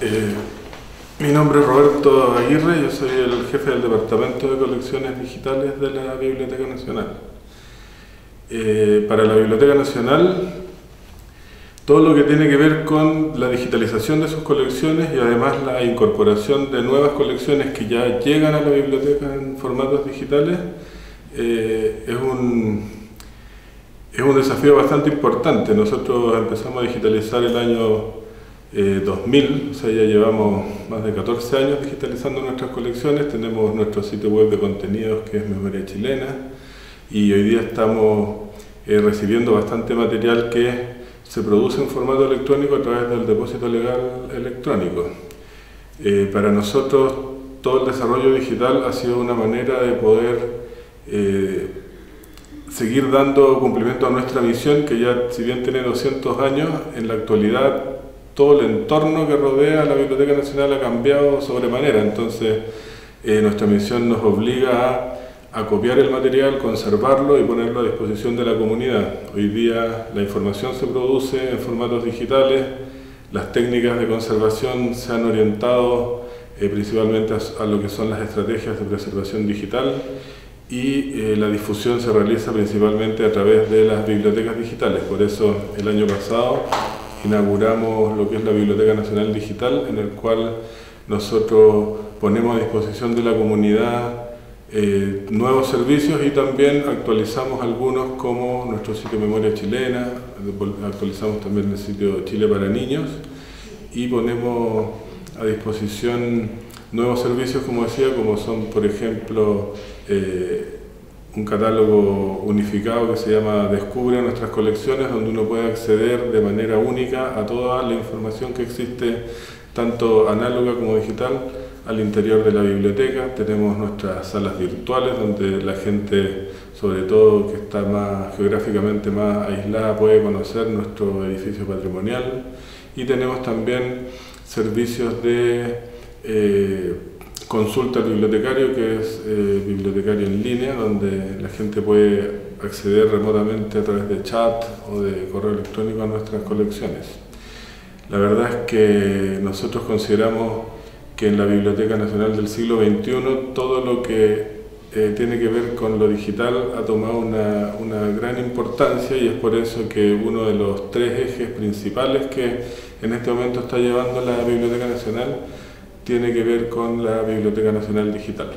Eh, mi nombre es Roberto Aguirre, yo soy el jefe del Departamento de Colecciones Digitales de la Biblioteca Nacional. Eh, para la Biblioteca Nacional, todo lo que tiene que ver con la digitalización de sus colecciones y además la incorporación de nuevas colecciones que ya llegan a la biblioteca en formatos digitales, eh, es un es un desafío bastante importante. Nosotros empezamos a digitalizar el año 2000, eh, o sea, ya llevamos más de 14 años digitalizando nuestras colecciones, tenemos nuestro sitio web de contenidos que es Memoria Chilena y hoy día estamos eh, recibiendo bastante material que se produce en formato electrónico a través del depósito legal electrónico. Eh, para nosotros todo el desarrollo digital ha sido una manera de poder seguir dando cumplimiento a nuestra misión que ya si bien tiene 200 años, en la actualidad todo el entorno que rodea a la Biblioteca Nacional ha cambiado sobremanera, entonces eh, nuestra misión nos obliga a, copiar el material, conservarlo y ponerlo a disposición de la comunidad. Hoy día la información se produce en formatos digitales, las técnicas de conservación se han orientado eh, principalmente a, lo que son las estrategias de preservación digital y eh, la difusión se realiza principalmente a través de las bibliotecas digitales. Por eso el año pasado inauguramos lo que es la Biblioteca Nacional Digital, en el cual nosotros ponemos a disposición de la comunidad eh, nuevos servicios y también actualizamos algunos como nuestro sitio Memoria Chilena, actualizamos también el sitio Chile para Niños y ponemos a disposición nuevos servicios, como decía, como son, por ejemplo, eh, un catálogo unificado que se llama Descubre nuestras colecciones, donde uno puede acceder de manera única a toda la información que existe, tanto análoga como digital, al interior de la biblioteca. Tenemos nuestras salas virtuales, donde la gente, sobre todo que está más geográficamente más aislada, puede conocer nuestro edificio patrimonial. Y tenemos también servicios de eh, consulta al bibliotecario, que es eh, bibliotecario en línea, donde la gente puede acceder remotamente a través de chat o de correo electrónico a nuestras colecciones. La verdad es que nosotros consideramos que en la Biblioteca Nacional del siglo XXI todo lo que eh, tiene que ver con lo digital ha tomado una, una, gran importancia y es por eso que uno de los tres ejes principales que en este momento está llevando la Biblioteca Nacional tiene que ver con la Biblioteca Nacional Digital.